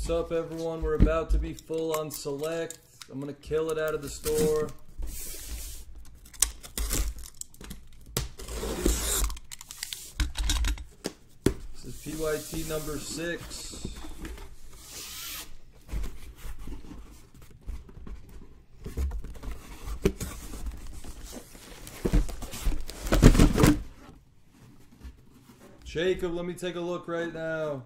What's up, everyone? We're about to be full on select. I'm gonna kill it out of the store. This is PYT number six. Jacob, let me take a look right now.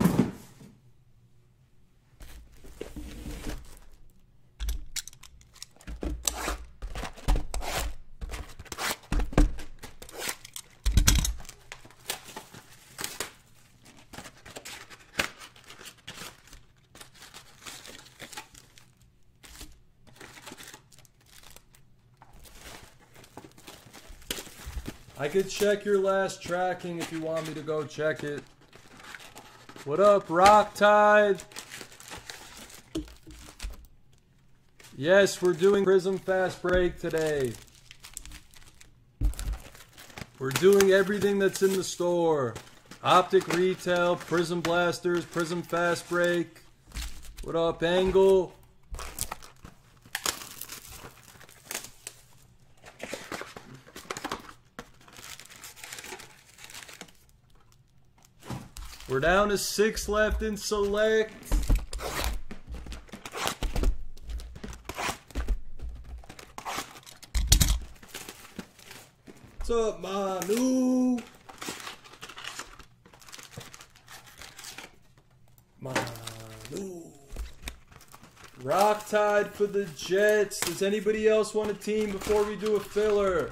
Could check your last tracking if you want me to go check it. What up, Rock Tide? Yes, we're doing Prism Fast Break today. We're doing everything that's in the store. Optic Retail, Prism Blasters, Prism Fast Break. What up, Angle? Down to six left in select. What's up, Manu? Manu. Rock Tide for the Jets. Does anybody else want a team before we do a filler?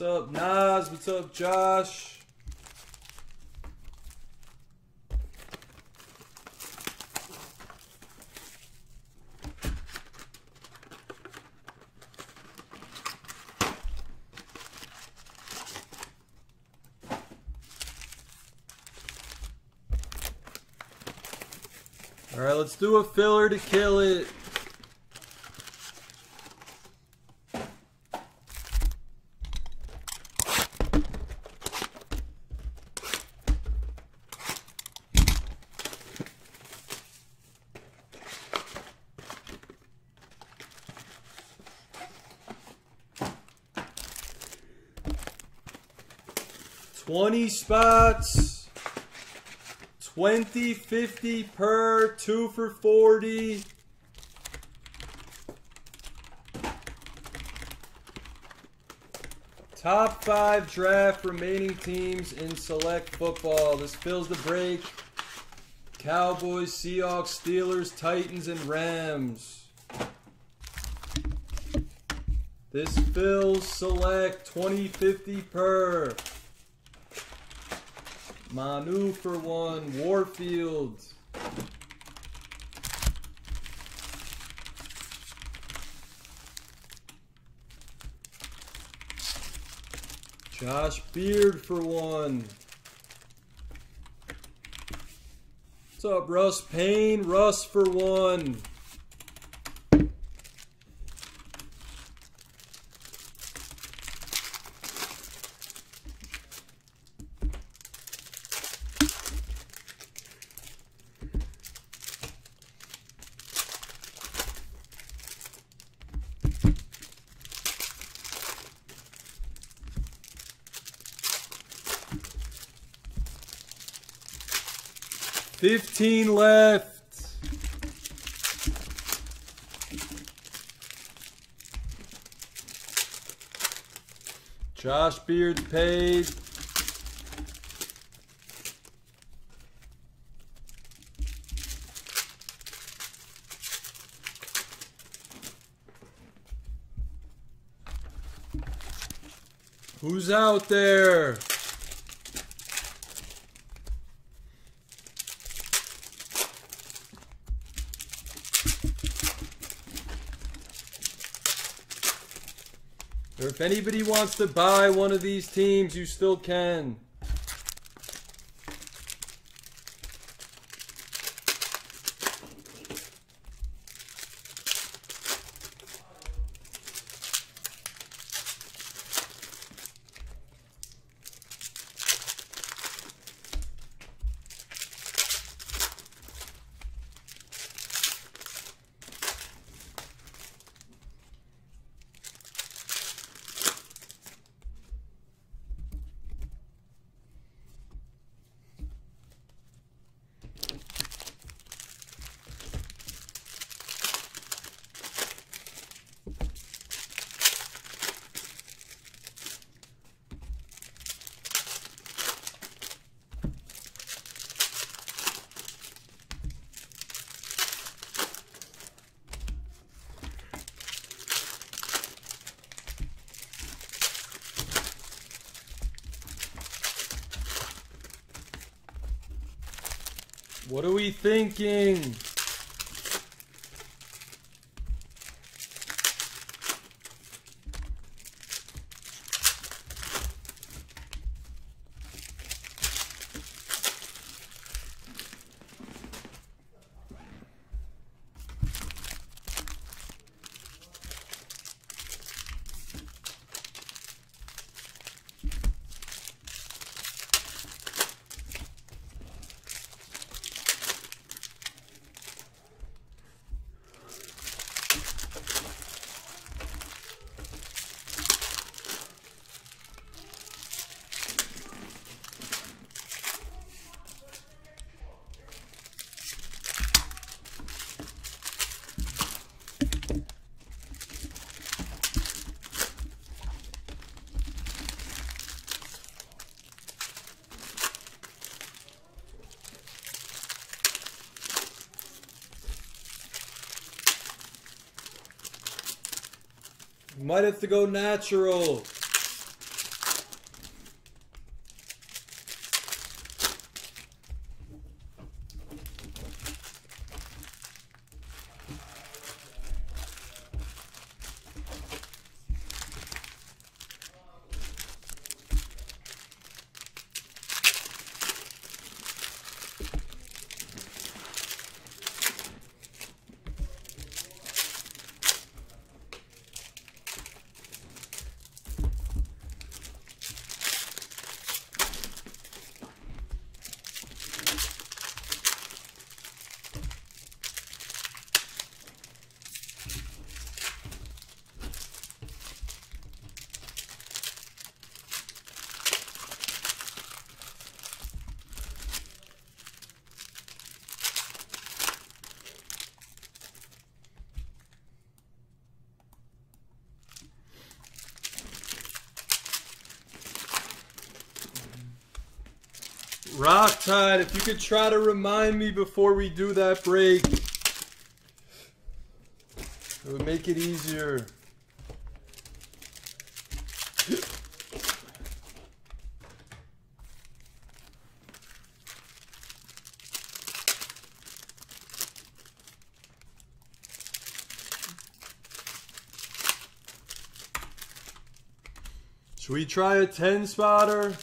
What's up, Nas? What's up, Josh? All right, let's do a filler to kill it. Twenty spots. 20, 50 per, two for 40. Top five draft remaining teams in select football. This fills the break. Cowboys, Seahawks, Steelers, Titans, and Rams. This fills select 20, 50 per. Manu for one. Warfield. Josh Beard for one. What's up, Russ Payne? Russ for one. Fifteen left. Josh Beard paid. Who's out there? If anybody wants to buy one of these teams, you still can. What are we thinking? Might have to go natural. Rock Tide, if you could try to remind me before we do that break, it would make it easier. Should we try a 10 spotter?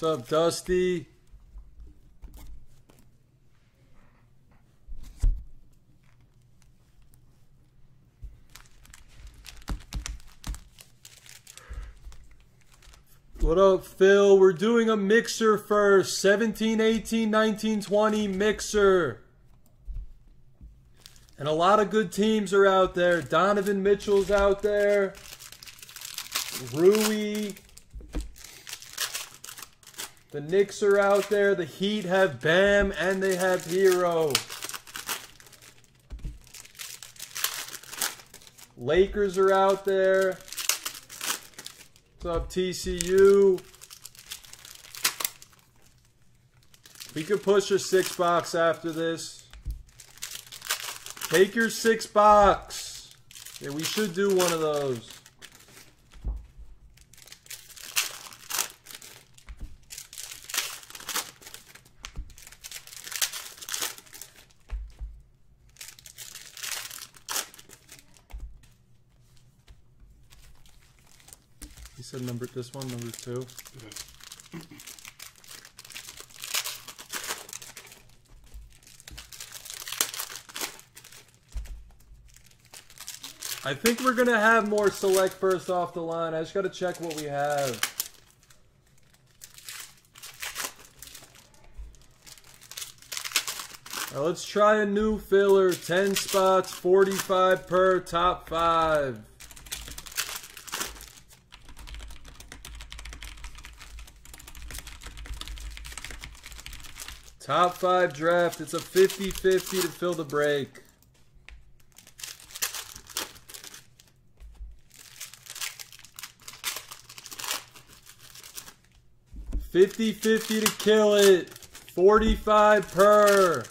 What's up, Dusty? What up, Phil? We're doing a mixer first. 17, 18, 19, 20 mixer. And a lot of good teams are out there. Donovan Mitchell's out there. Rui. The Knicks are out there. The Heat have Bam and they have Herro. Lakers are out there. What's up, TCU? We could push a six box after this. Take your six box. Yeah, we should do one of those. This one, number two. I think we're gonna have more select first off the line. I just gotta check what we have. Let's try a new filler. 10 spots, 45 per, top 5. Top 5 draft. It's a 50-50 to fill the break. 50-50 to kill it. 45 per.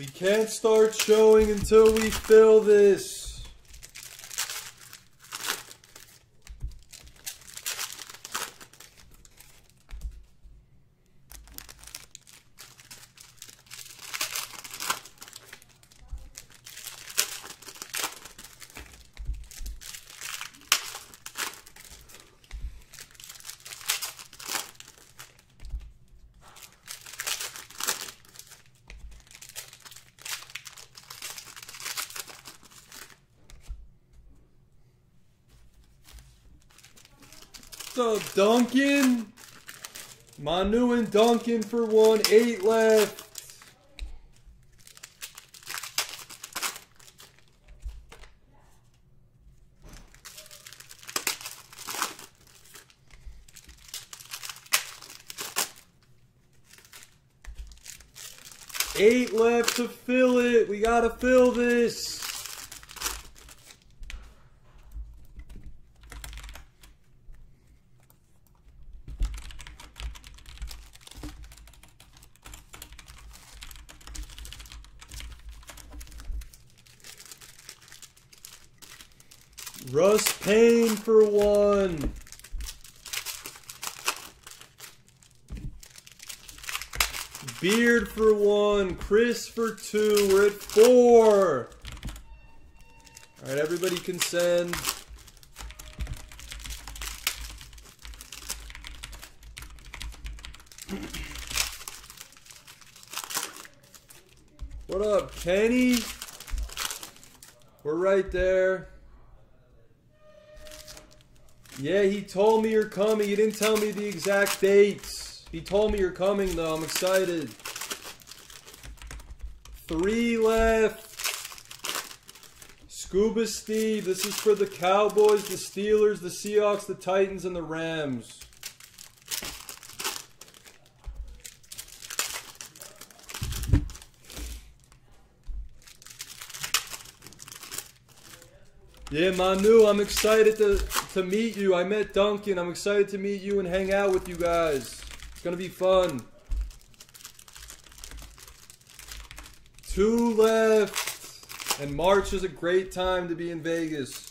We can't start showing until we fill this. So Duncan, Manu and Duncan for one, eight left. Eight left to fill it. We gotta fill this. Russ Payne for one. Beard for one. Chris for two. We're at four. All right, everybody can send. What up, Kenny? We're right there. Yeah, he told me you're coming. He didn't tell me the exact dates. He told me you're coming, though. I'm excited. Three left. Scuba Steve. This is for the Cowboys, the Steelers, the Seahawks, the Titans, and the Rams. Yeah, Manu, I'm excited to, to meet you. I met Duncan. I'm excited to meet you and hang out with you guys. It's going to be fun. Two left. And March is a great time to be in Vegas.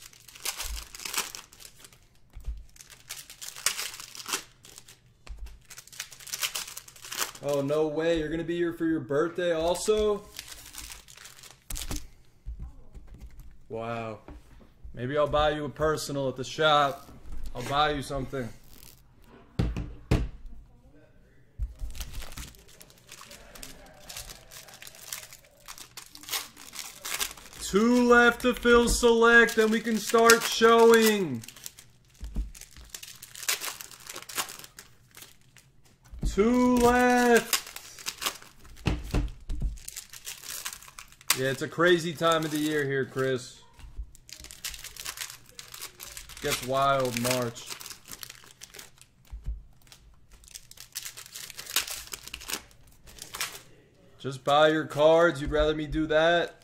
Oh, no way. You're going to be here for your birthday also? Wow. Maybe I'll buy you a personal at the shop. I'll buy you something. Two left to fill select, and we can start showing. Two left. Yeah, it's a crazy time of the year here, Chris. Gets wild March. Just buy your cards. You'd rather me do that?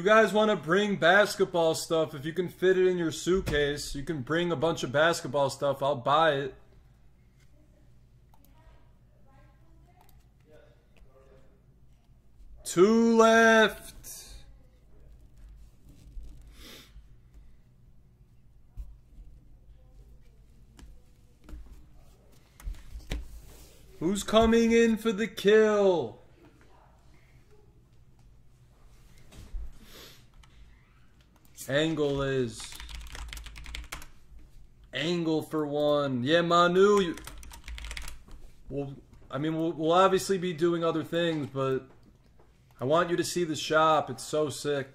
You guys want to bring basketball stuff, if you can fit it in your suitcase, you can bring a bunch of basketball stuff. I'll buy it. Two left. Who's coming in for the kill? Angle is. Angle for one. Yeah, Manu. You, well, I mean, we'll, we'll obviously be doing other things, but I want you to see the shop. It's so sick.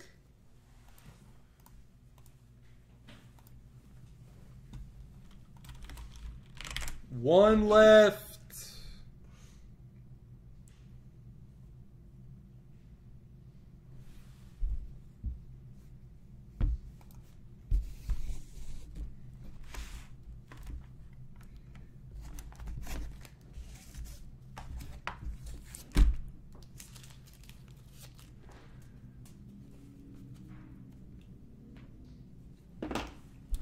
One left.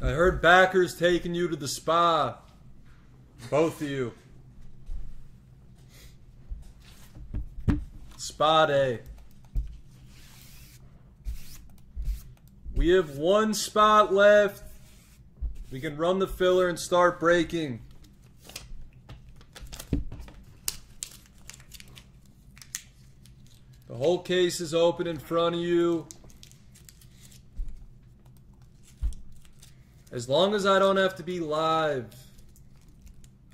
I heard backers taking you to the spa. Both of you. Spa day. We have one spot left. We can run the filler and start breaking. The whole case is open in front of you. As long as I don't have to be live,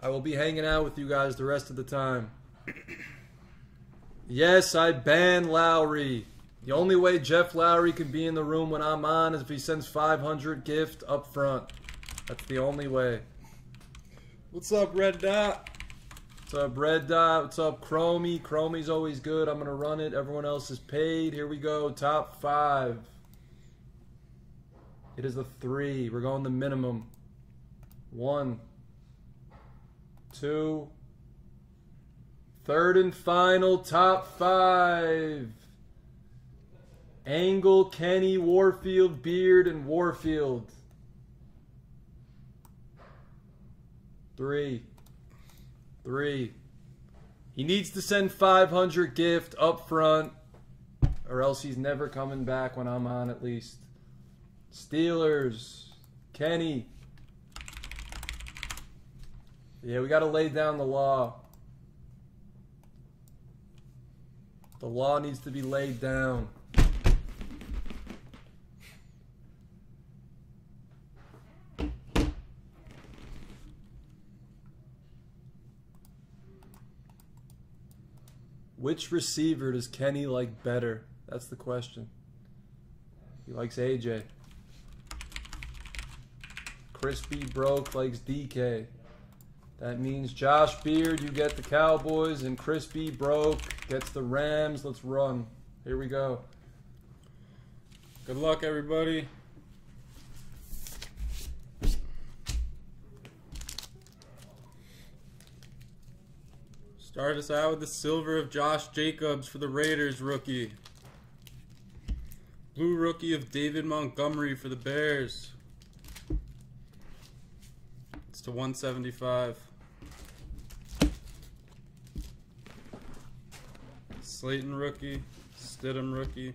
I will be hanging out with you guys the rest of the time. Yes, I ban Lowry. The only way Jeff Lowry can be in the room when I'm on is if he sends 500 gift up front. That's the only way. What's up, Red Dot? What's up, Red Dot? What's up, Chromie? Chromie's always good. I'm going to run it. Everyone else is paid. Here we go. Top five. It is a three. We're going the minimum. One. two, third and final top five. Angle, Kenny, Warfield, Beard, and Warfield. Three. Three. He needs to send 500 gift up front, or else he's never coming back when I'm on at least. Steelers. Kenny. Yeah, we got to lay down the law. The law needs to be laid down. Which receiver does Kenny like better? That's the question. He likes AJ. Crispy Broke likes DK. That means Josh Beard, you get the Cowboys, and Crispy Broke gets the Rams. Let's run. Here we go. Good luck, everybody. Start us out with the silver of Josh Jacobs for the Raiders rookie. Blue rookie of David Montgomery for the Bears. It's to 175. Slayton rookie, Stidham rookie,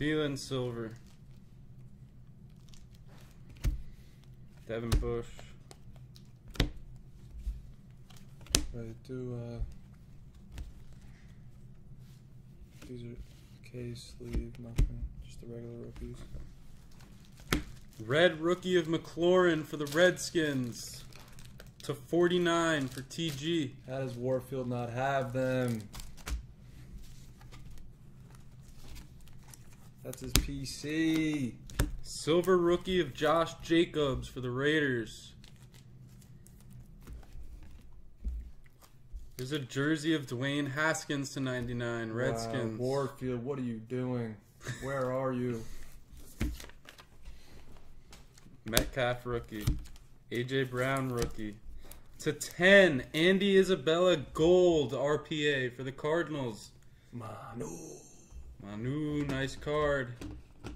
Thielen silver, Devin Bush, Right, do uh these are case, sleeve, nothing. Just the regular rookies. Red rookie of McLaurin for the Redskins to 49 for TG. How does Warfield not have them? That's his PC. Silver rookie of Josh Jacobs for the Raiders. There's a jersey of Dwayne Haskins to 99, Redskins. Wow, Warfield, what are you doing? Where are you? Metcalf rookie. AJ Brown rookie. To 10, Andy Isabella gold RPA for the Cardinals. Manu. Manu, nice card.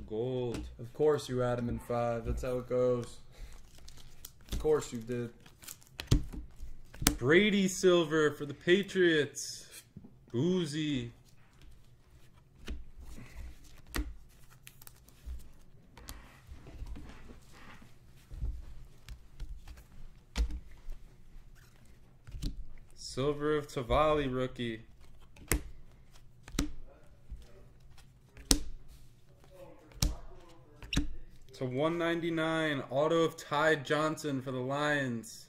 Gold. Of course you had him in five. That's how it goes. Of course you did. Brady silver for the Patriots. Boozy. Silver of Tavali rookie. To 199, auto of Ty Johnson for the Lions.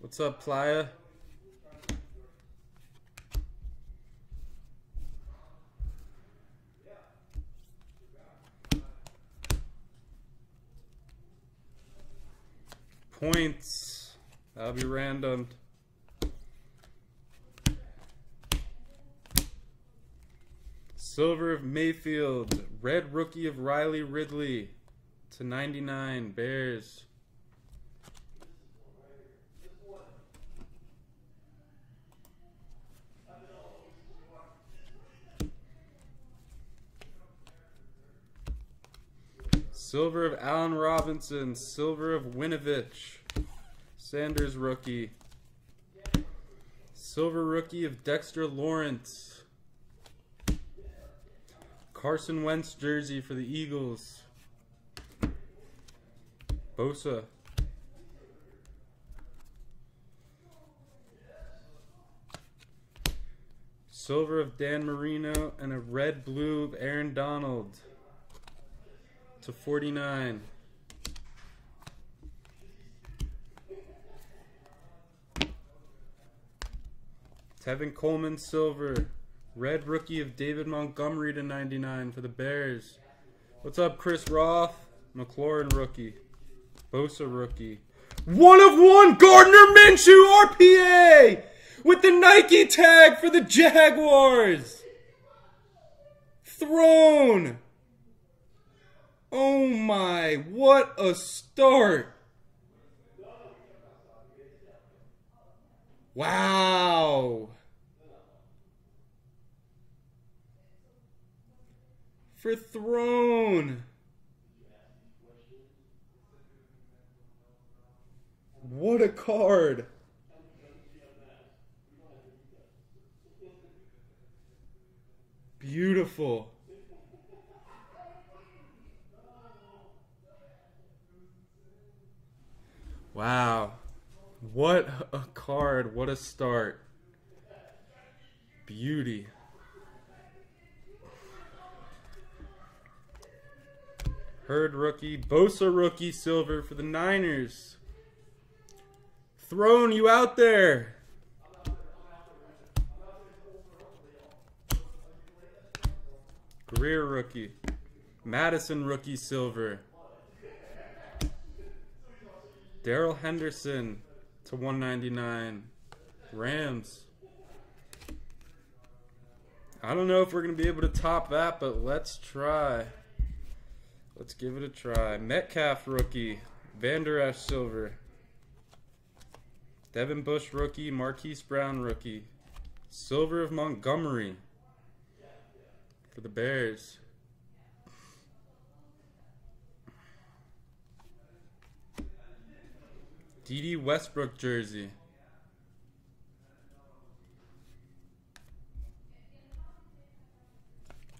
What's up, Playa? Points. That'll be random. Silver of Mayfield. Red rookie of Riley Ridley. To 99. Bears. Silver of Allen Robinson. Silver of Winovich. Sanders rookie. Silver rookie of Dexter Lawrence. Carson Wentz jersey for the Eagles. Bosa. Silver of Dan Marino and a red blue of Aaron Donald to 49. Tevin Coleman silver. Red rookie of David Montgomery to 99 for the Bears. What's up, Chris Roth? McLaurin rookie. Bosa rookie. One of one Gardner Minshew RPA with the Nike tag for the Jaguars. Thrown. Oh my, what a start. Wow. For Throne. What a card. Beautiful. Wow. What a card. What a start. Beauty. Hurd rookie. Bosa rookie silver for the Niners. Throwing you out there. Greer rookie. Madison rookie silver. Darrell Henderson to 199. Rams. I don't know if we're going to be able to top that, but let's try. Let's give it a try. Metcalf rookie. Vander Esch silver. Devin Bush rookie. Marquise Brown rookie. Silver of Montgomery for the Bears. Dede Westbrook jersey.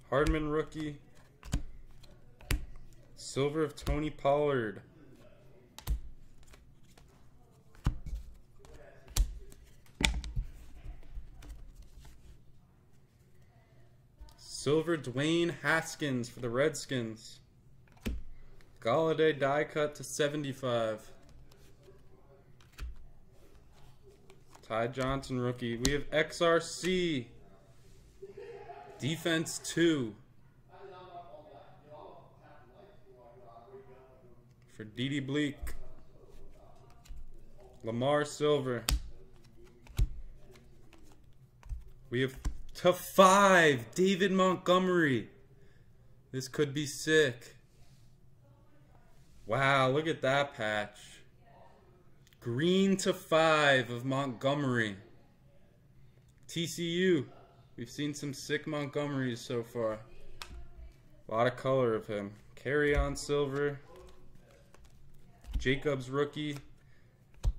Hardman rookie. Silver of Tony Pollard. Silver Dwayne Haskins for the Redskins. Golladay die cut to 75. Ty Johnson rookie. We have XRC. Defense 2. For Dede Bleak. Lamar Silver. We have to 5. David Montgomery. This could be sick. Wow, look at that patch. Green to 5 of Montgomery. TCU. We've seen some sick Montgomerys so far. A lot of color of him. Carry on silver. Jacobs rookie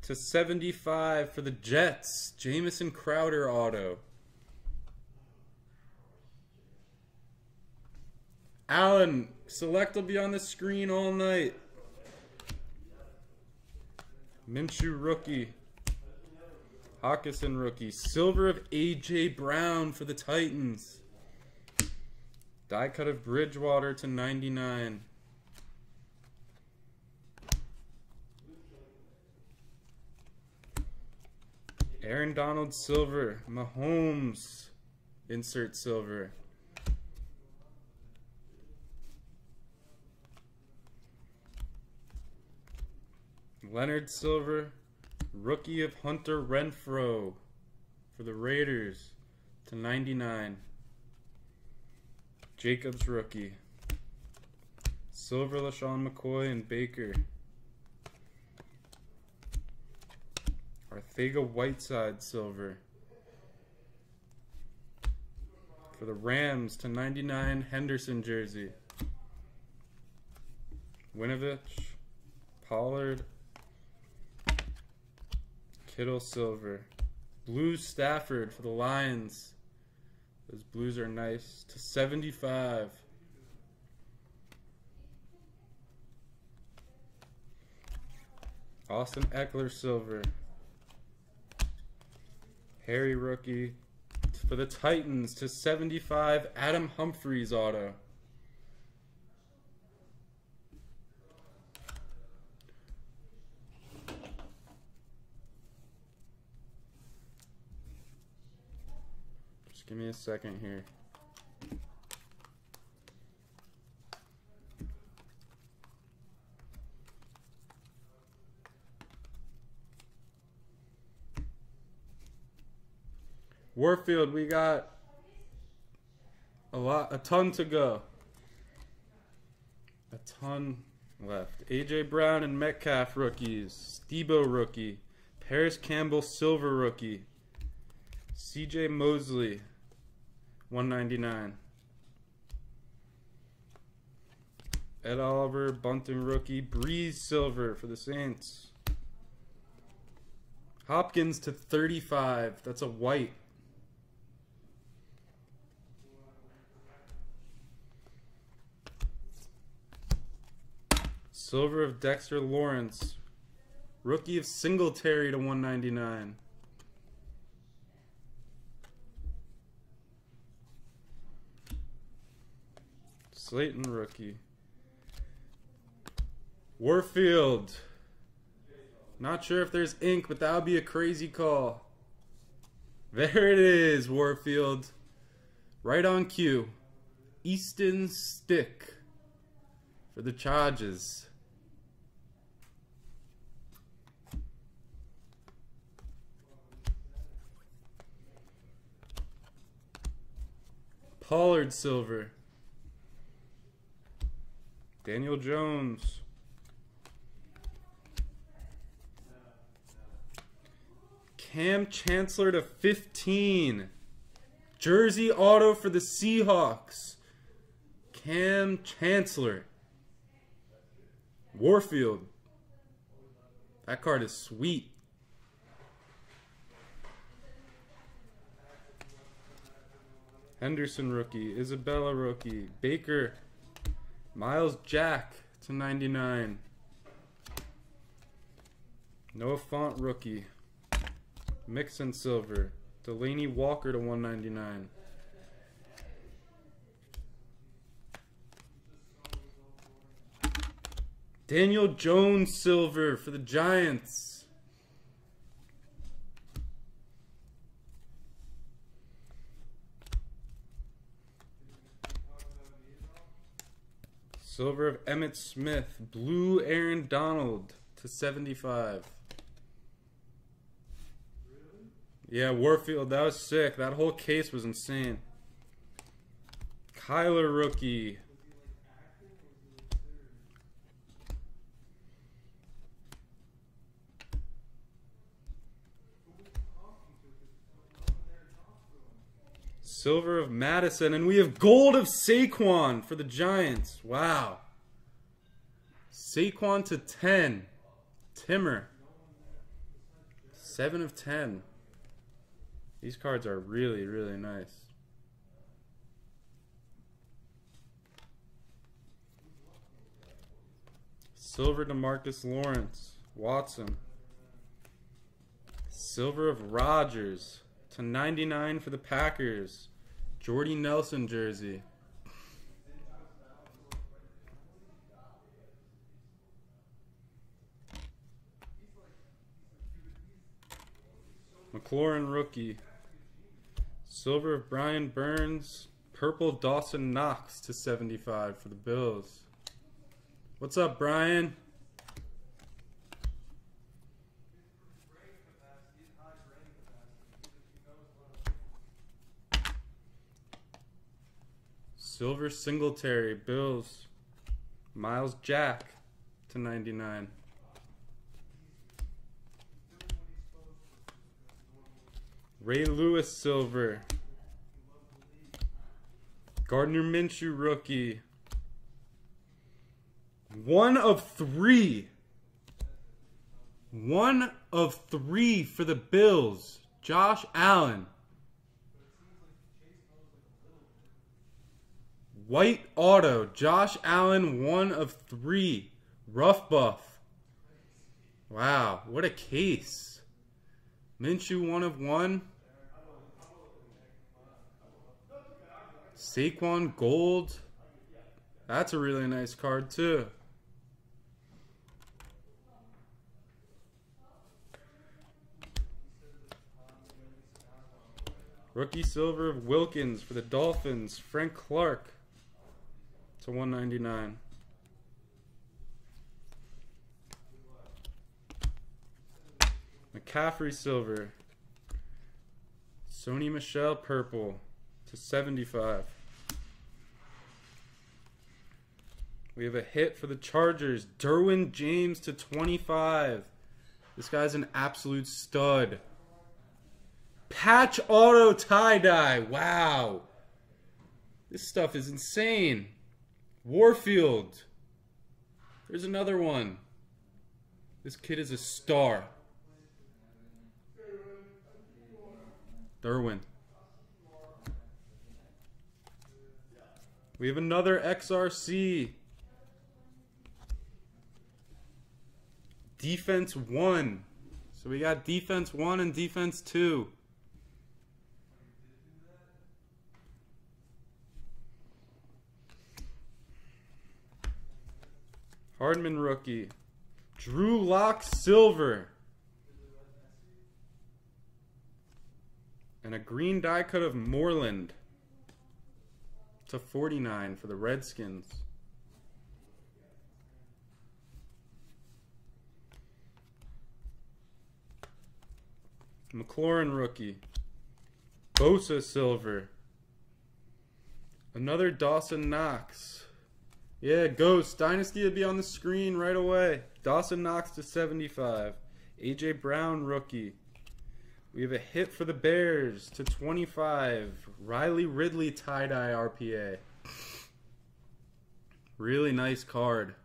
to 75 for the Jets. Jamison Crowder auto. Allen, select will be on the screen all night. Minshew rookie. Hockenson rookie. Silver of A.J. Brown for the Titans. Die cut of Bridgewater to 99. Aaron Donald Silver. Mahomes. Insert silver. Leonard Silver. Rookie of Hunter Renfrow for the Raiders to 99. Jacobs rookie. Silver LeSean McCoy and Baker. Arcega-Whiteside silver. For the Rams to 99 Henderson jersey. Winovich, Pollard, Kittle silver. Blue Stafford for the Lions. Those blues are nice. To 75. Austin Ekeler silver. Harry rookie for the Titans to 75. Adam Humphries auto. Just give me a second here. Warfield, we got a lot, a ton to go. A ton left. AJ Brown and Metcalf rookies. Stebo rookie. Parris Campbell silver rookie. CJ Mosley, 199. Ed Oliver, Bunting rookie. Brees silver for the Saints. Hopkins to 35. That's a white. Silver of Dexter Lawrence. Rookie of Singletary to 199. Slayton rookie. Warfield. Not sure if there's ink, but that would be a crazy call. There it is, Warfield. Right on cue. Easton Stick for the Charges. Pollard silver. Daniel Jones. Kam Chancellor to 15. Jersey auto for the Seahawks. Kam Chancellor. Warfield. That card is sweet. Henderson rookie. Isabella rookie. Baker. Myles Jack to 99. Noah Fant rookie. Mixon silver. Delanie Walker to 199. Daniel Jones silver for the Giants. Silver of Emmitt Smith. Blue Aaron Donald to 75. Yeah, Warfield, that was sick. That whole case was insane. Kyler rookie. Silver of Madison, and we have gold of Saquon for the Giants. Wow. Saquon to 10. Timmer. 7 of 10. These cards are really, really nice. Silver to Marcus Lawrence. Watson. Silver of Rodgers to 99 for the Packers. Jordy Nelson jersey. McLaurin rookie. Silver of Brian Burns. Purple Dawson Knox to 75 for the Bills. What's up, Brian? Silver Singletary, Bills. Myles Jack to 99. Ray Lewis Silver. Gardner Minshew rookie. One of three. One of three for the Bills. Josh Allen. White auto. Josh Allen, one of three. Rough buff. Wow, what a case. Minshew, one of one. Saquon Gold. That's a really nice card, too. Rookie silver of Wilkins for the Dolphins. Frank Clark to 199. McCaffrey silver. Sony Michel purple to 75. We have a hit for the Chargers. Derwin James to 25. This guy's an absolute stud. Patch auto tie dye. Wow. This stuff is insane. Warfield. There's another one. This kid is a star. Derwin. We have another XRC. Defense 1. So we got defense 1 and defense 2. Hardman rookie. Drew Lock silver. And a green die cut of Moreland to 49 for the Redskins. McLaurin rookie. Bosa silver. Another Dawson Knox. Yeah, Ghost. Dynasty will be on the screen right away. Dawson Knox to 75. AJ Brown rookie. We have a hit for the Bears to 25. Riley Ridley tie dye RPA. Really nice card.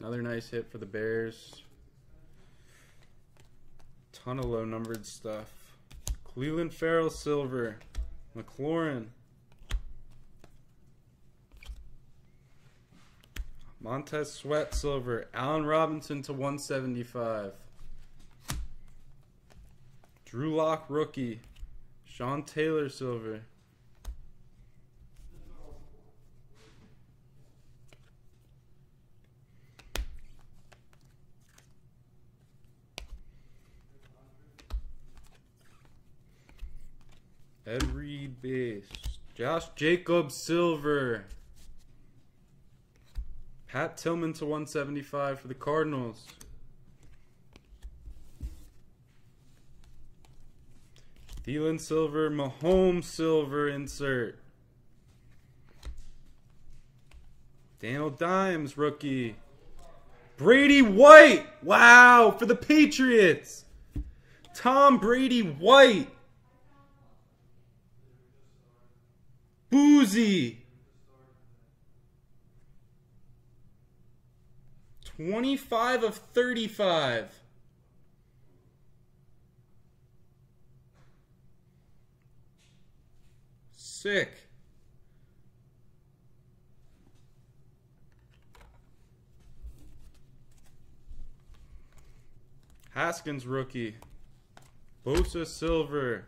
Another nice hit for the Bears. Ton of low numbered stuff. Cleveland Farrell Silver. McLaurin. Montez Sweat Silver. Allen Robinson to 175. Drew Lock rookie. Sean Taylor silver. Ed Reed base. Josh Jacobs silver. Pat Tillman to 175 for the Cardinals. Thielen silver, Mahomes silver insert. Daniel Dimes rookie. Brady White. Wow, for the Patriots. Tom Brady White. Boozy. 25 of 35. Sick. Haskins rookie. Bosa silver.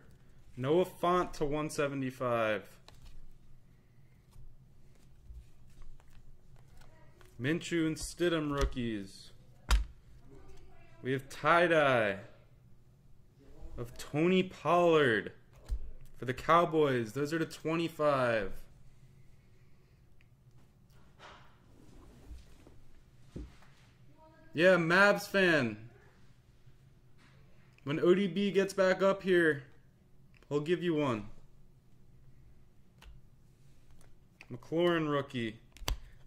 Noah Fant to 175. Minshew and Stidham rookies. We have tie dye of Tony Pollard for the Cowboys. Those are the 25. Yeah, Mavs fan. When ODB gets back up here, he'll give you one. McLaurin rookie.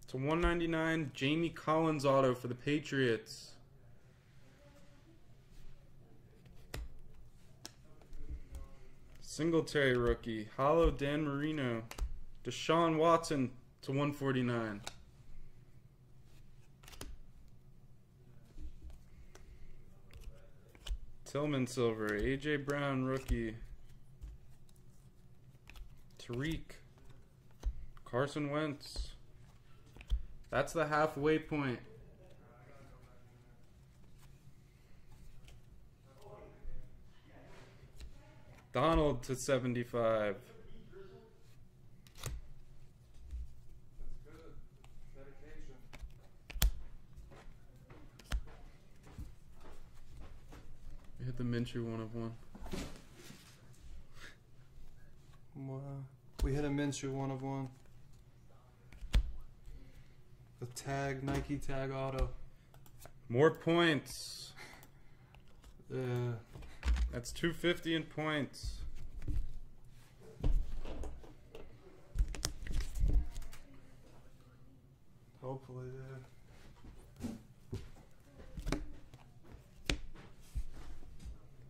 To 199, Jamie Collins auto for the Patriots. Singletary rookie. Hollow Dan Marino. Deshaun Watson to 149. Tillman silver. AJ Brown rookie. Tariq. Carson Wentz. That's the halfway point. Donald to 75. We hit the Minshew one of one. Wow. We hit a Minshew one of one. The tag, Nike tag auto. More points. Uh, That's 250 in points. hopefully, yeah.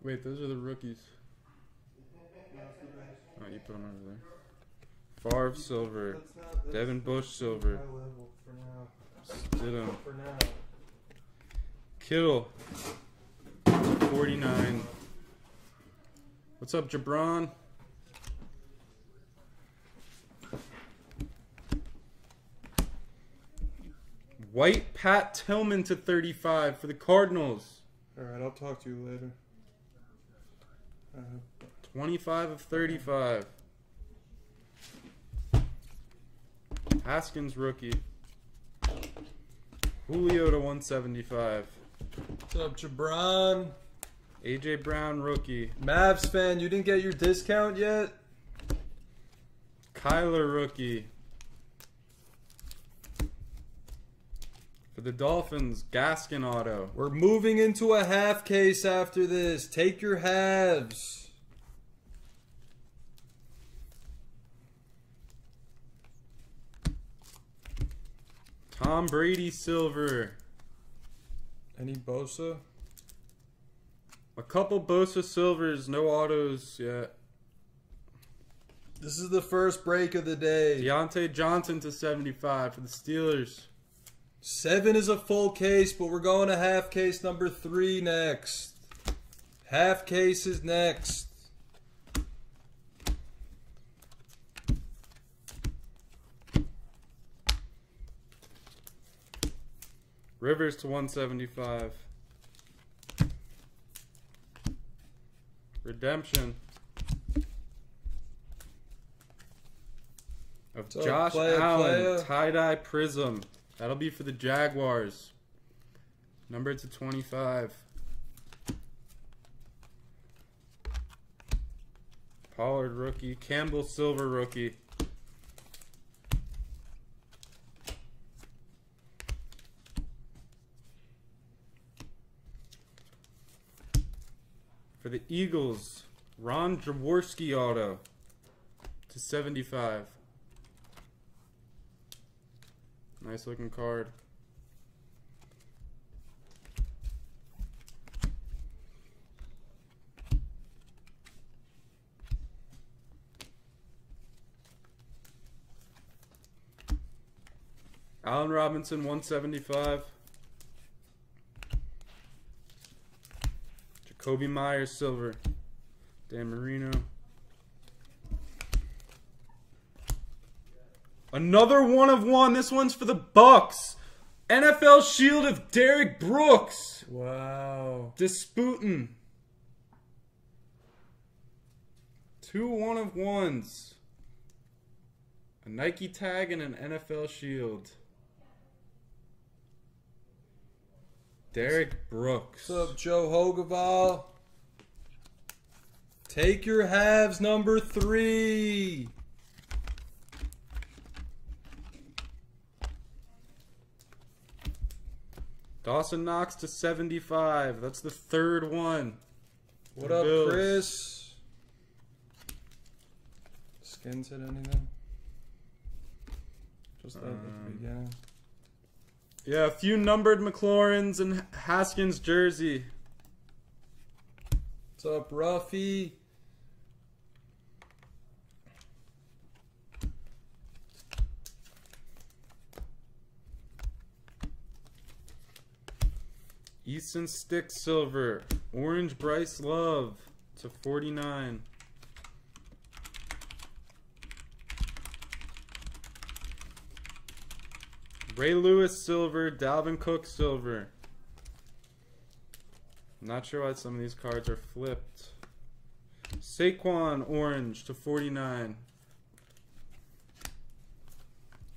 Wait, those are the rookies. Oh, you put them over there. Favre silver. Not, Devin Bush silver. Stidham. Kittle. 49. What's up, Jabron? White Pat Tillman to 35 for the Cardinals. Alright, I'll talk to you later. Uh, 25 of 35. Haskins rookie. Julio to 175. what's up, Jabron? AJ Brown rookie. Mavs fan, you didn't get your discount yet? Kyler rookie. For the Dolphins, Gaskin auto. We're moving into a half case after this. Take your halves. Tom Brady silver. Any Bosa? A couple Bosa silvers, no autos yet. This is the first break of the day. Diontae Johnson to 75 for the Steelers. Seven is a full case, but we're going to half case number three next. Half case is next. Rivers to 175. Redemption. Of up, Josh playa, Allen, tie dye prism. That'll be for the Jaguars. Number to 25. Pollard rookie. Campbell Silver rookie. For the Eagles, Ron Jaworski auto to 75. Nice looking card. Allen Robinson 175. Jakobi Meyers silver. Dan Marino. Another one of one. This one's for the Bucks. NFL Shield of Derrick Brooks. Wow. Disputin. Two one of ones. A Nike tag and an NFL Shield. Derrick Brooks. What's up, Joe Hogaval? Take your halves, number three. Dawson Knox to 75. That's the third one. What The up, Bills. Chris? Skins hit anything? Just that at Um, the beginning. Yeah, a few numbered McLaurins and Haskins jersey. What's up, Ruffy? Easton Stick Silver. Orange Bryce Love to 49. Ray Lewis Silver. Dalvin Cook Silver. Not sure why some of these cards are flipped. Saquon Orange to 49.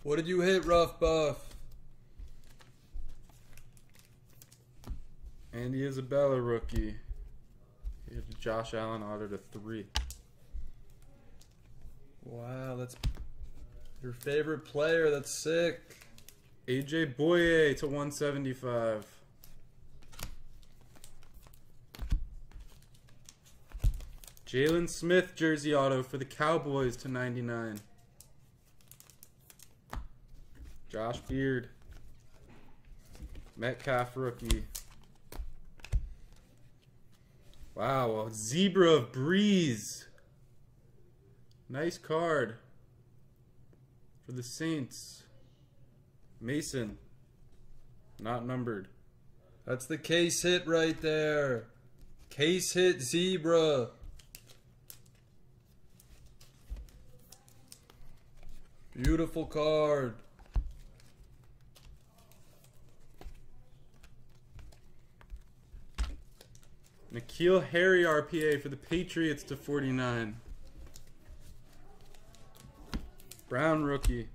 What did you hit, Rough Buff? Andy Isabella rookie. He had a Josh Allen auto to 3. Wow, that's your favorite player. That's sick. AJ Bouye to 175. Jaylon Smith jersey auto for the Cowboys to 99. Josh Beard. Metcalf rookie. Wow, a zebra of Brees. Nice card for the Saints. Mason. Not numbered. That's the case hit right there. Case hit zebra. Beautiful card. N'Keal Harry RPA for the Patriots to 49. Brown rookie.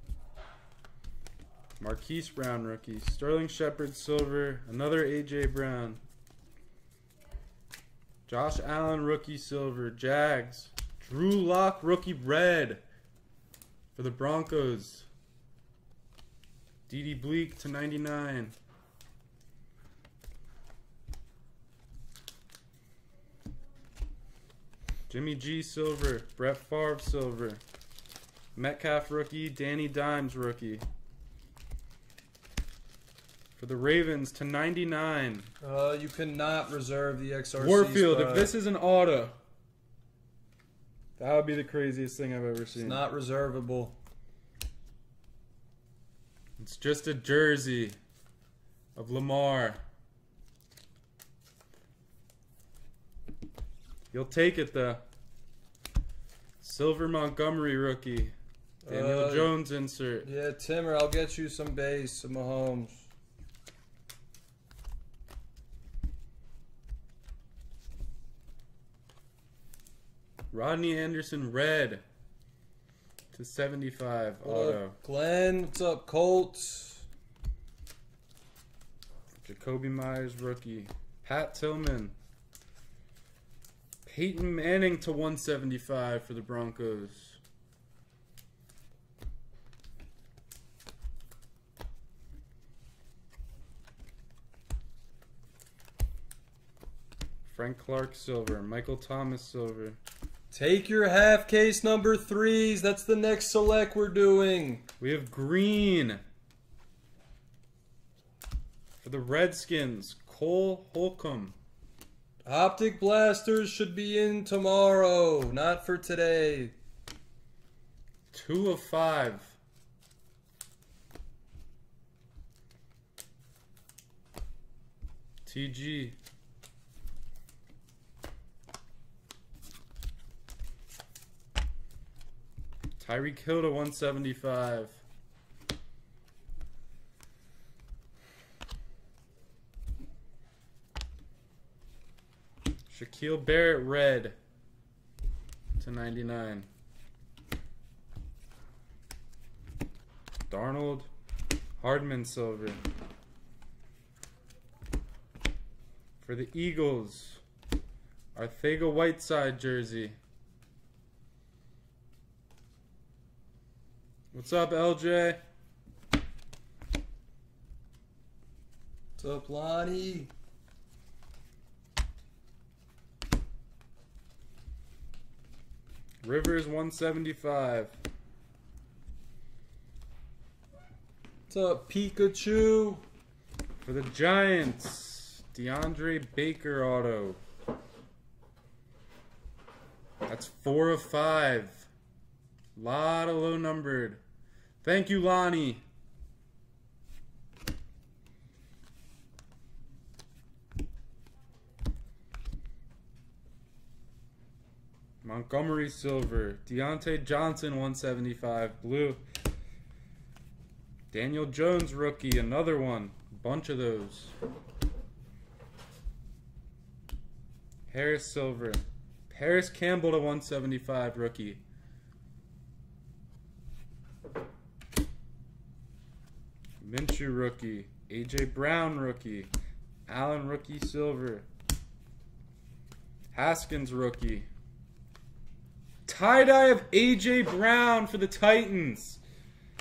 Marquise Brown rookie. Sterling Shepard silver. Another AJ Brown. Josh Allen rookie silver. Jags. Drew Lock rookie red for the Broncos. Didi Bleak to 99. Jimmy G silver, Brett Favre silver, Metcalf rookie, Danny Dimes rookie. For the Ravens to 99. Uh, you cannot reserve the XRC. Warfield, if this is an auto, that would be the craziest thing I've ever seen. it's not reservable. It's just a jersey of Lamar. You'll take it though. Silver Montgomery rookie. Daniel Uh, Jones insert. Yeah, Timmer, I'll get you some base, some Mahomes. Rodney Anderson red to 75 What auto. up, Glenn? What's up, Colts? Jakobi Meyers rookie. Pat Tillman. Peyton Manning to 175 for the Broncos. Frank Clark silver. Michael Thomas silver. Take your half case number threes. That's the next select we're doing. We have green. For the Redskins, Cole Holcomb. Optic blasters should be in tomorrow, not for today. Two of five. TG. Tyreek Hill to 175. Shaquille Barrett red to 99. Darnold Hardman silver. For the Eagles, Arcega-Whiteside jersey. What's up, LJ? What's up, Lonnie? Rivers 175. What's up, Pikachu? For the Giants, DeAndre Baker auto. That's four of five. Lot of low numbered. Thank you, Lonnie. Montgomery Silver. Diontae Johnson 175 blue. Daniel Jones rookie, another one. Bunch of those. Harris Silver. Parris Campbell to 175 rookie. Minshew rookie. AJ Brown rookie. Allen rookie silver. Haskins rookie. Tie dye of AJ Brown for the Titans.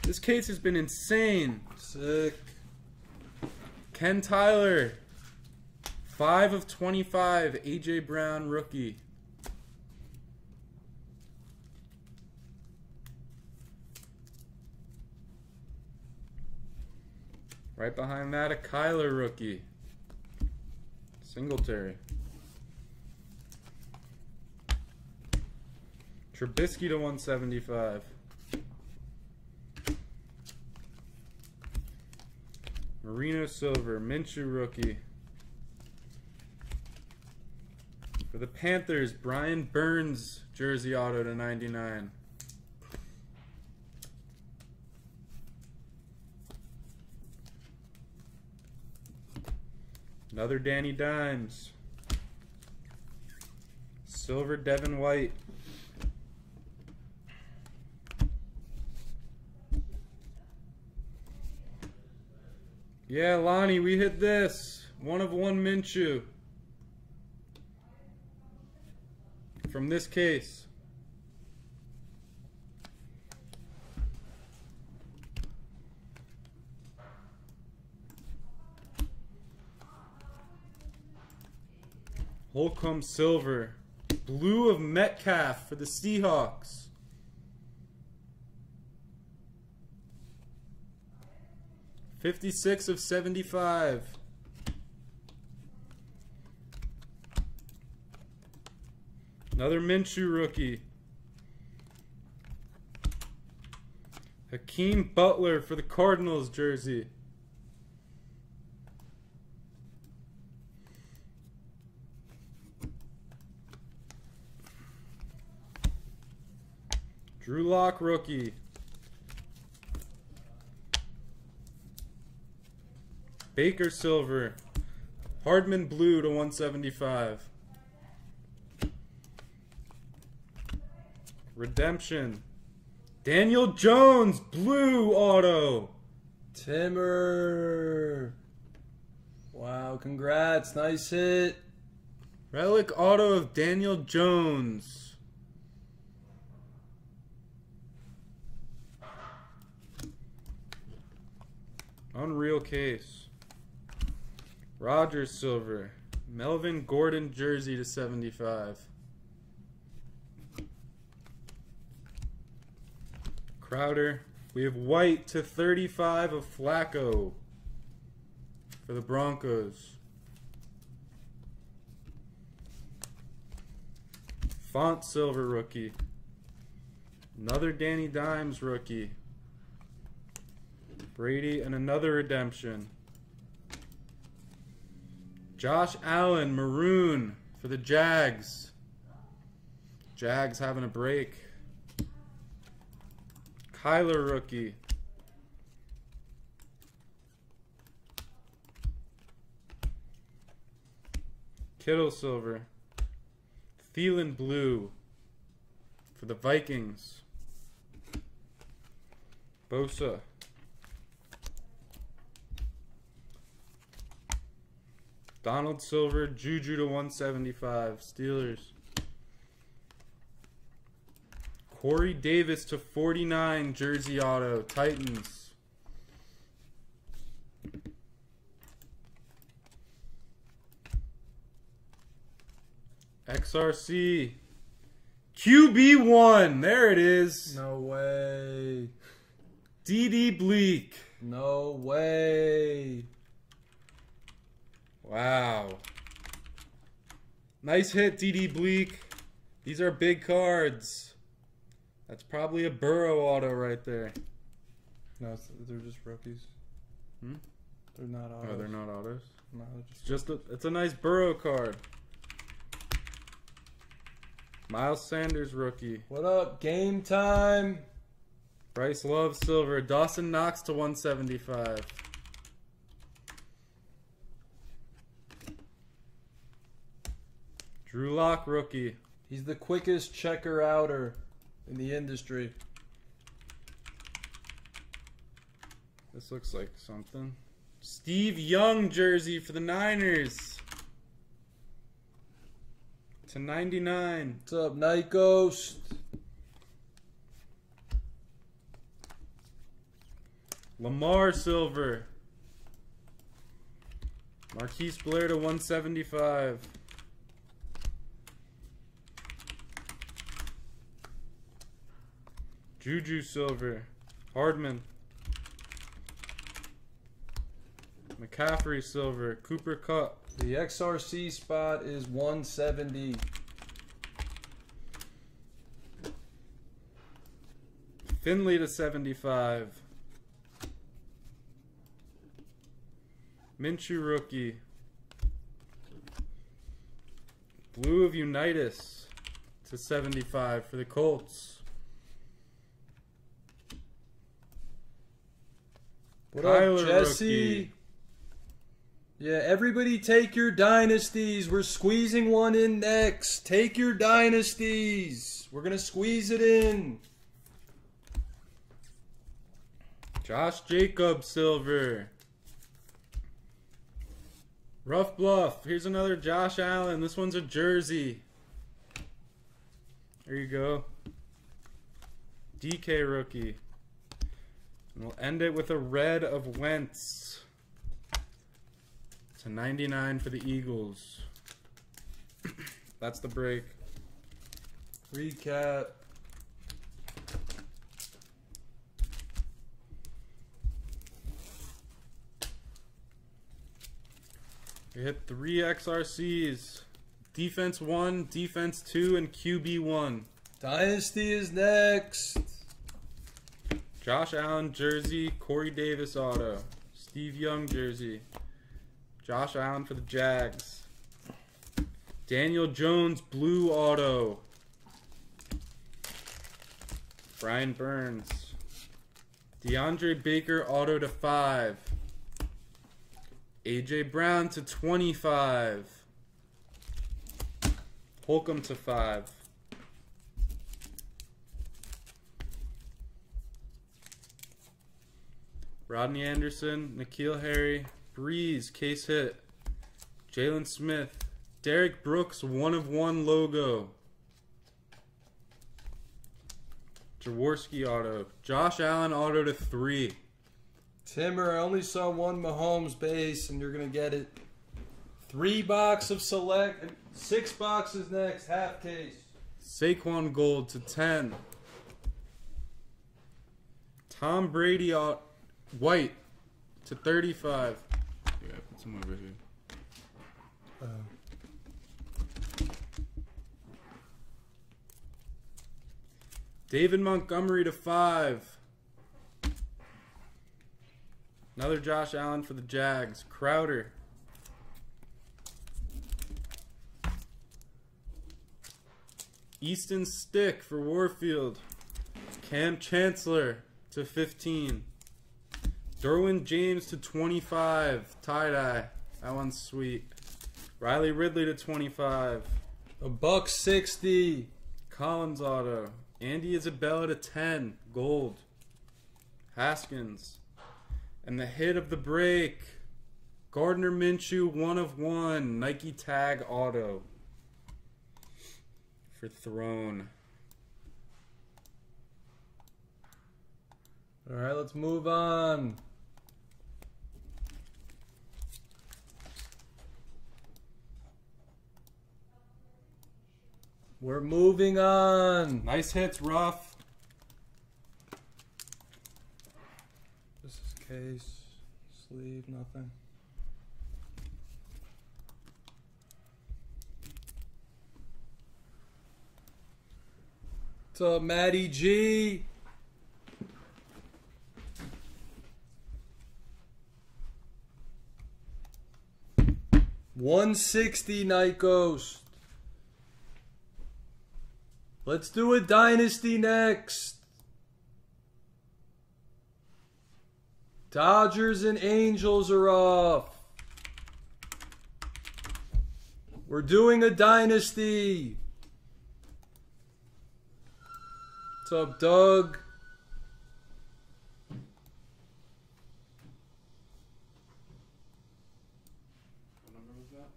This case has been insane. Sick. Ken Tyler. 5 of 25. AJ Brown rookie. Right behind that, a Kyler rookie. Singletary. Trubisky to 175. Marino Silver, Minshew rookie. For the Panthers, Brian Burns jersey auto to 99. Another Danny Dimes. Silver Devin White. Yeah, Lonnie, we hit this. One of one Minshew. From this case. Holcomb Silver. Blue of Metcalf for the Seahawks. Fifty-six of seventy-five. Another Minshew rookie. Hakeem Butler for the Cardinals jersey. Drew Lock rookie. Baker silver. Hardman blue to 175. Redemption. Daniel Jones blue auto. Timmer. Wow, congrats. Nice hit. Relic auto of Daniel Jones. Unreal case. Rodgers silver. Melvin Gordon jersey to 75. Crowder. We have white to 35 of Flacco for the Broncos. Fant silver rookie. Another Danny Dimes rookie. Brady and another redemption. Josh Allen maroon for the Jags. Jags having a break. Kyler rookie. Kittle silver. Thielen blue for the Vikings. Bosa. Donald Silver, Juju to 175, Steelers. Corey Davis to 49, Jersey Auto, Titans. XRC. QB1, there it is. No way. DD Bleak. No way. Wow. Nice hit, DD Bleak. These are big cards. That's probably a Burrow auto right there. No, it's, they're just rookies. Hmm? They're not autos. Oh, they're not autos. No, they're It's just a, it's a nice Burrow card. Miles Sanders rookie. What up? Game time. Bryce Love silver. Dawson Knox to 175. Lock rookie. He's the quickest checker outer in the industry. This looks like something. Steve Young jersey for the Niners. To 99. What's up, Night Ghost? Lamar Silver. Marquise Blair to 175. Juju Silver. Hardman. McCaffrey Silver. Cooper Kupp. The XRC spot is 170. Finley to 75. Minshew rookie. Blue of Unitas to 75 for the Colts. What Kyler up, Jesse? rookie. Yeah, everybody take your dynasties. We're squeezing one in next. Take your dynasties. We're going to squeeze it in. Josh Jacobs silver. Rough Bluff. Here's another Josh Allen. This one's a jersey. There you go. DK rookie. And we'll end it with a red of Wentz. To 99 for the Eagles. That's the break. Recap. We hit three XRCs. Defense 1, Defense 2, and QB 1. Dynasty is next. Josh Allen jersey, Corey Davis auto, Steve Young jersey, Josh Allen for the Jags, Daniel Jones blue auto, Brian Burns, DeAndre Baker auto to five, AJ Brown to twenty-five, Holcomb to five. Rodney Anderson, N'Keal Harry, Brees, case hit. Jaylon Smith, Derrick Brooks, one of one logo. Jaworski auto. Josh Allen auto to three. Timmer, I only saw one Mahomes base, and you're going to get it. Three box of select. Six boxes next, half case. Saquon Gold to 10. Tom Brady out white to 35. Yeah, put some over here. Uh, David Montgomery to 5. Another Josh Allen for the Jags. Crowder. Easton Stick for Warfield. Kam Chancellor to 15. Derwin James to 25. Tie dye. That one's sweet. Riley Ridley to 25. A buck sixty. Collins auto. Andy Isabella to 10. Gold. Haskins. And the hit of the break. Gardner Minshew, one of one. Nike tag auto. For Throne. All right, let's move on. We're moving on. Nice hits, rough. This is case, sleeve, nothing. What's up, Matty G? One sixty Night Ghost. Let's do a dynasty next. Dodgers and Angels are off. We're doing a dynasty. What's up, Doug? What number was that?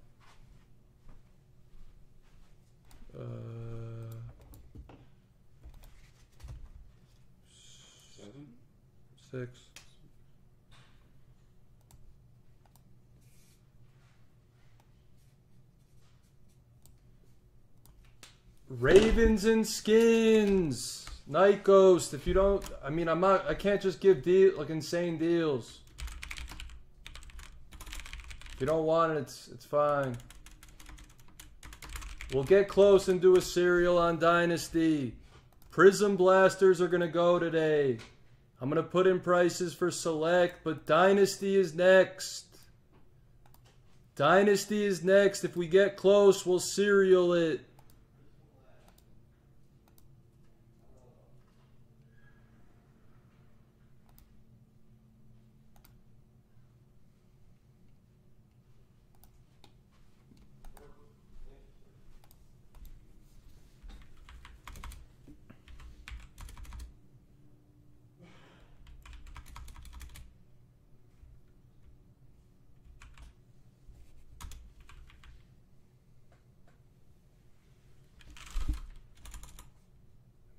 Uh, Seven? Six. Ravens and Skins. Night Ghost. If you don't, I mean, I'm not. I can't just give deal like insane deals. If you don't want it, it's it's fine. We'll get close and do a serial on Dynasty. Prism Blasters are gonna go today. I'm gonna put in prices for Select, but Dynasty is next. Dynasty is next. If we get close, we'll serial it.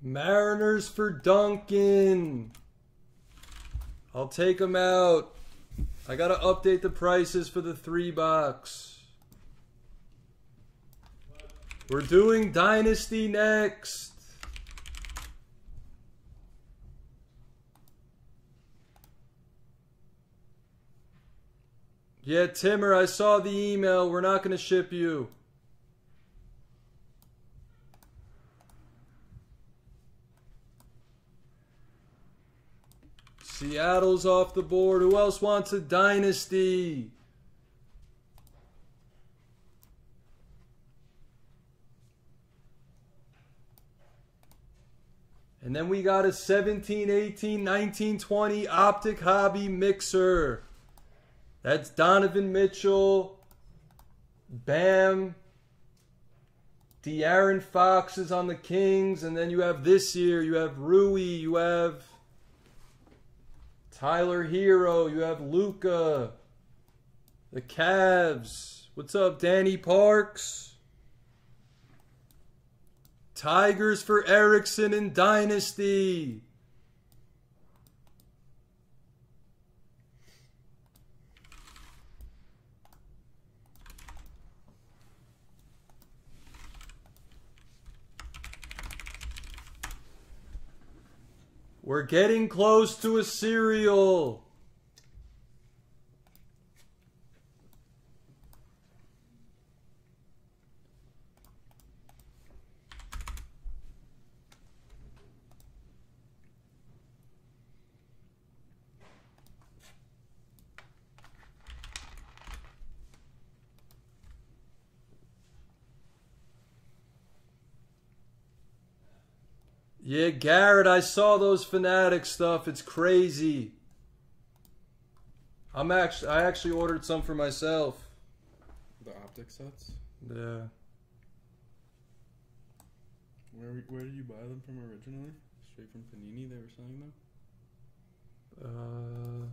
Mariners for Duncan. I'll take them out. I gotta update the prices for the three box. We're doing Dynasty next. Yeah, Timmer, I saw the email. We're not gonna ship you. Seattle's off the board. Who else wants a dynasty? And then we got a 17, 18, 19, 20 Optic Hobby Mixer. That's Donovan Mitchell, Bam, De'Aaron Fox is on the Kings, and then you have this year, you have Rui, you have Tyler Herro, you have Luka, the Cavs. What's up, Danny Parks? Tigers for Erickson and Dynasty. We're getting close to a serial. Yeah, Garrett, I saw those fanatic stuff. It's crazy. I'm actually I actually ordered some for myself. The optic sets? Yeah. Where where did you buy them from originally? Straight from Panini, they were selling them. Uh,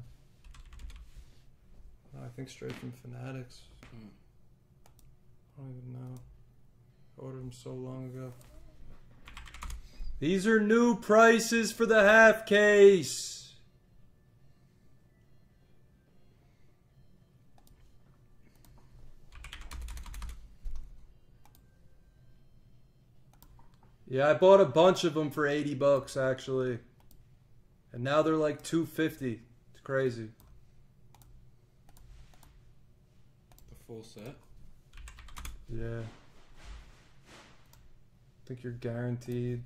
I think straight from Fanatics. Hmm. I don't even know. I ordered them so long ago. These are new prices for the half case. Yeah, I bought a bunch of them for 80 bucks actually. And now they're like 250. It's crazy. The full set. Yeah. I think you're guaranteed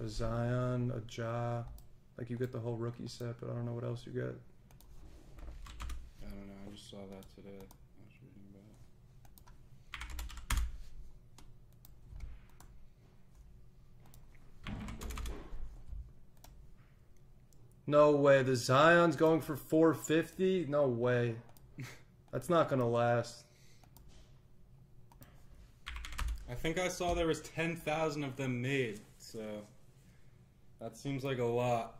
a Zion, a Ja. Like you get the whole rookie set, but I don't know what else you get. I don't know. I just saw that today. I was reading about it. No way. The Zion's going for 450? No way. That's not gonna last. I think I saw there was ten thousand of them made, so that seems like a lot.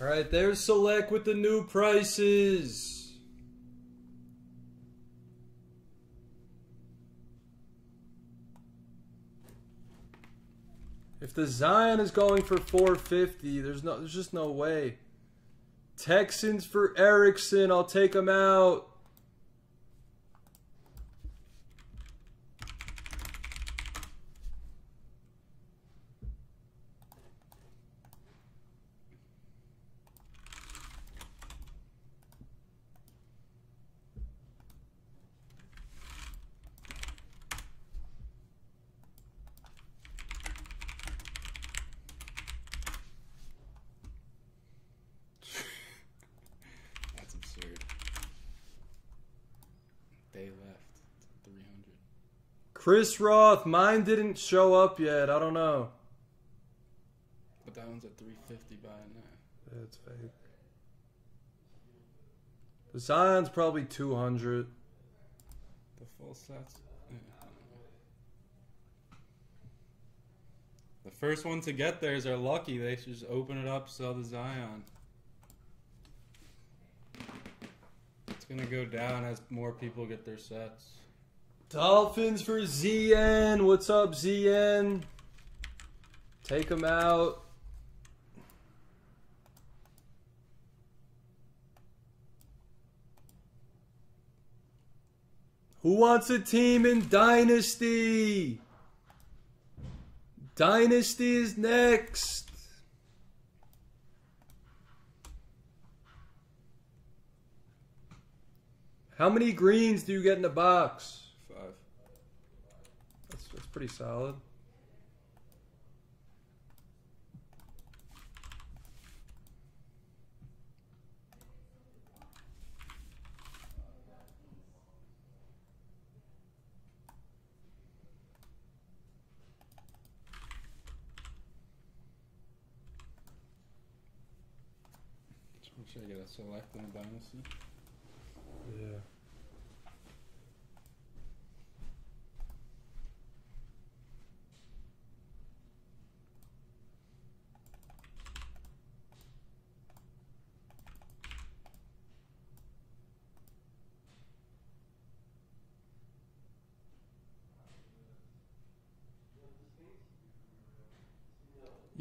All right, there's Select with the new prices. If the Zion is going for 450, there's no there's just no way. Texans for Erickson, I'll take him out. That's absurd. They left. Three hundred. Chris Roth, mine didn't show up yet. I don't know. But that one's at three fifty by now. That's fake. The Zion's probably 200. The full sets. yeah. The first one to get theirs are lucky. They should just open it up, sell the Zion. It's gonna go down as more people get their sets. Dolphins for ZN. What's up, ZN? Take him out. Who wants a team in Dynasty? Dynasty is next. How many greens do you get in the box? Five. That's, that's pretty solid. Should I get a select in a dynasty? Yeah.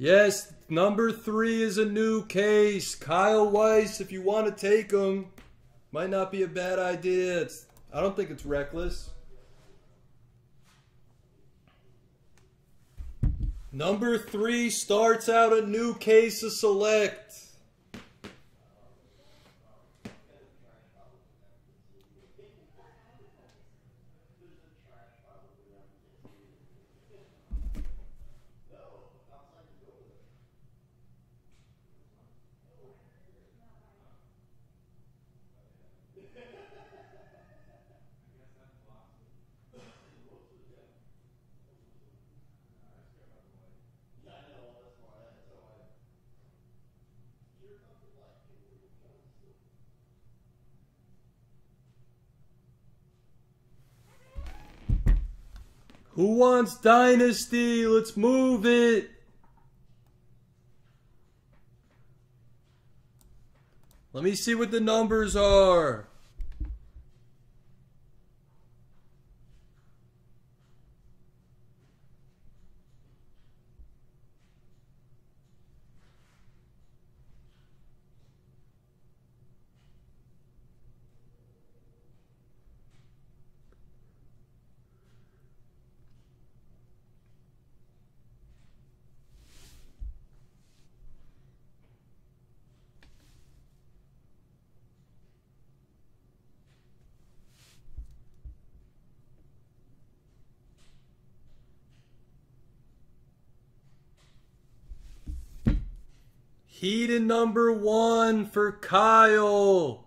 Yes, number three is a new case. Kyle Weiss, if you want to take him, might not be a bad idea. It's, I don't think it's reckless. Number three starts out a new case of select. Who wants Dynasty? Let's move it. Let me see what the numbers are. Heaton number one for Kyle.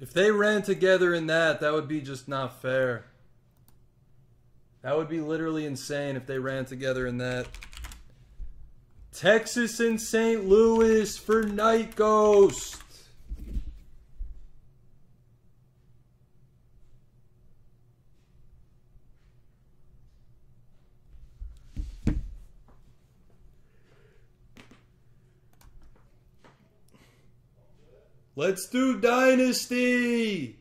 If they ran together in that, that would be just not fair. That would be literally insane if they ran together in that. Texas and St. Louis for Night Ghost. Let's do Dynasty!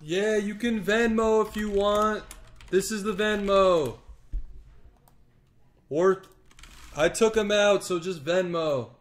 Yeah, you can Venmo if you want. This is the Venmo. Or I took him out, so just Venmo.